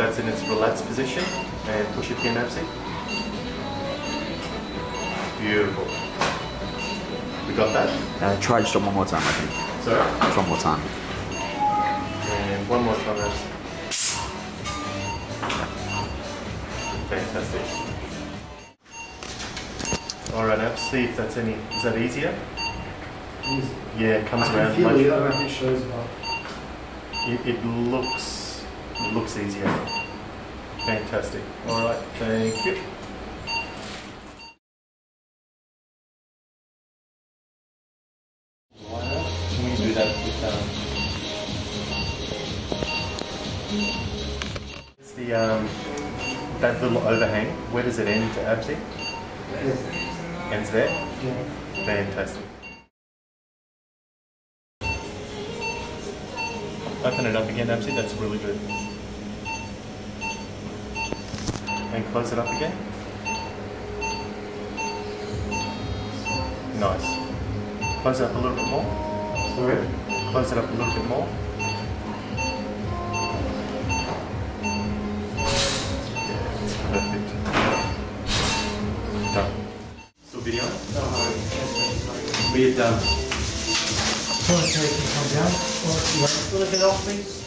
in its relaxed position and push it in, Absi. Beautiful. We got that? Uh, try just one more time, I think. Sorry? Just one more time. And one more time, Absi. Fantastic. Alright, Abs, see if that's any, is that easier? Yeah, it comes I around can feel much. it, I don't know if it shows well. It, it looks, it looks easier. Fantastic. Alright, thank you. Can we do that with, um, it's the, um, that little overhang, where does it end to Absy? Ends there? Yeah. Fantastic. Open it up again, Absy, that's really good. And close it up again. Nice. Close it up a little bit more. Sorry? Close it up a little bit more. Yeah, it's perfect. Done. Still video? No, oh, no. We're done. Sorry, can you come down? Or, you want to it off, please?